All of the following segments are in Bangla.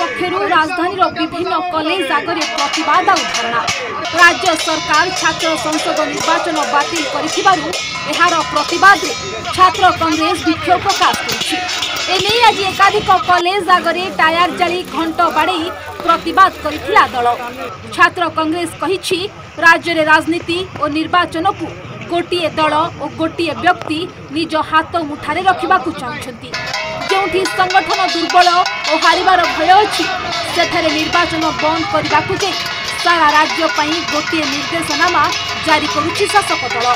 পক্ষের রাজধানীর বিভিন্ন কলেজ আগে প্রতবাদ ধারণা রাজ্য সরকার ছাত্র সংসদ নির্বাচন বাতিল করে এর ছাত্র কংগ্রেস বিক্ষোভ প্রকাশ করেছে এনে আজ একাধিক কলেজ আগে টায়ার জাড়ি ঘণ্ট বাড়াই প্রতবাদ করে দল ছাত্র কংগ্রেস কী রাজ্যের রাজনীতি ও নির্বাচনকু গোটিয়ে দল ও গোটিয়ে ব্যক্তি নিজ হাত মুঠারে রক্ষা চাহিদা ଯେଉଁଠି ସଂଗଠନ ଦୁର୍ବଳ ଓ ହାରିବାର ଭୟ ଅଛି ସେଠାରେ ନିର୍ବାଚନ ବନ୍ଦ କରିବାକୁ ଯାଇ ସାରା ରାଜ୍ୟ ପାଇଁ ଗୋଟିଏ ନିର୍ଦ୍ଦେଶନାମା ଜାରି କରୁଛି ଶାସକ ଦଳ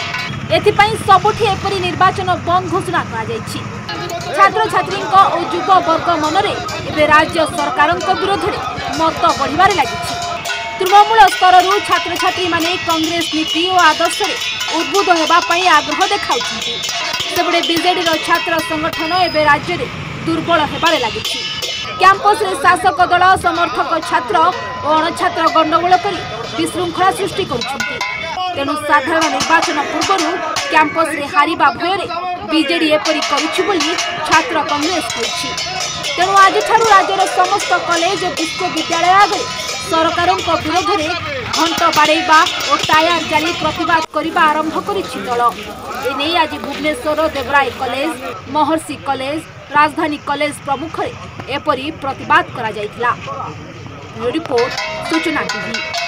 ଏଥିପାଇଁ ସବୁଠି ଏପରି ନିର୍ବାଚନ ବନ୍ଦ ଘୋଷଣା କରାଯାଇଛି ଛାତ୍ରଛାତ୍ରୀଙ୍କ ଓ ଯୁବବର୍ଗ ମନରେ ଏବେ ରାଜ୍ୟ ସରକାରଙ୍କ ବିରୋଧରେ ମତ ବଢ଼ିବାରେ ଲାଗିଛି ତୃଣମୂଳ ସ୍ତରରୁ ଛାତ୍ରଛାତ୍ରୀମାନେ କଂଗ୍ରେସ ନୀତି ଓ ଆଦର୍ଶରେ ଉଦ୍ବୁଦ୍ଧ ହେବା ପାଇଁ ଆଗ୍ରହ ଦେଖାଉଛନ୍ତି ସେପଟେ ବିଜେଡ଼ିର ଛାତ୍ର ସଂଗଠନ ଏବେ ରାଜ୍ୟରେ ଦୁର୍ବଳ ହେବାରେ ଲାଗିଛି କ୍ୟାମ୍ପସରେ ଶାସକ ଦଳ ସମର୍ଥକ ଛାତ୍ର ଓ ଅଣଛାତ୍ର ଗଣ୍ଡଗୋଳ କରି ବିଶୃଙ୍ଖଳା ସୃଷ୍ଟି କରୁଛନ୍ତି ତେଣୁ ସାଧାରଣ ନିର୍ବାଚନ ପୂର୍ବରୁ କ୍ୟାମ୍ପସରେ ହାରିବା ଭୟରେ ବିଜେଡି ଏପରି କରୁଛି ବୋଲି ଛାତ୍ର କଂଗ୍ରେସ କହିଛି ତେଣୁ ଆଜିଠାରୁ ରାଜ୍ୟର ସମସ୍ତ କଲେଜ ଓ ବିଶ୍ୱବିଦ୍ୟାଳୟ ଆଗରେ ସରକାରଙ୍କ ବିରୋଧରେ ଘଣ୍ଟ ବାଡ଼େଇବା ଓ ଟାୟାର ଜାଳି ପ୍ରତିବାଦ କରିବା ଆରମ୍ଭ କରିଛି ଦଳ ଏନେଇ ଆଜି Bhubaneswar Debrai college Maharshi college Rajdhani college ପ୍ରମୁଖରେ ଏପରି ପ୍ରତିବାଦ କରାଯାଇଥିଲା ରିପୋର୍ଟ ସୂଚନା ଟିଭି